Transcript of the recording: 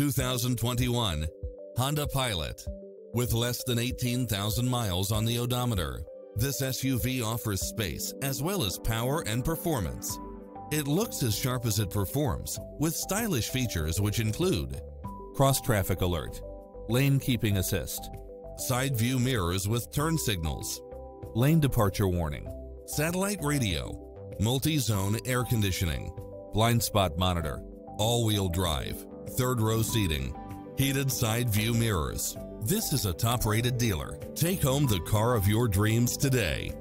2021 Honda Pilot. With less than 18,000 miles on the odometer, this SUV offers space as well as power and performance. It looks as sharp as it performs, with stylish features which include cross traffic alert, lane keeping assist, side view mirrors with turn signals, lane departure warning, satellite radio, multi-zone air conditioning, blind spot monitor, all-wheel drive, third row seating, heated side view mirrors. This is a top-rated dealer. Take home the car of your dreams today.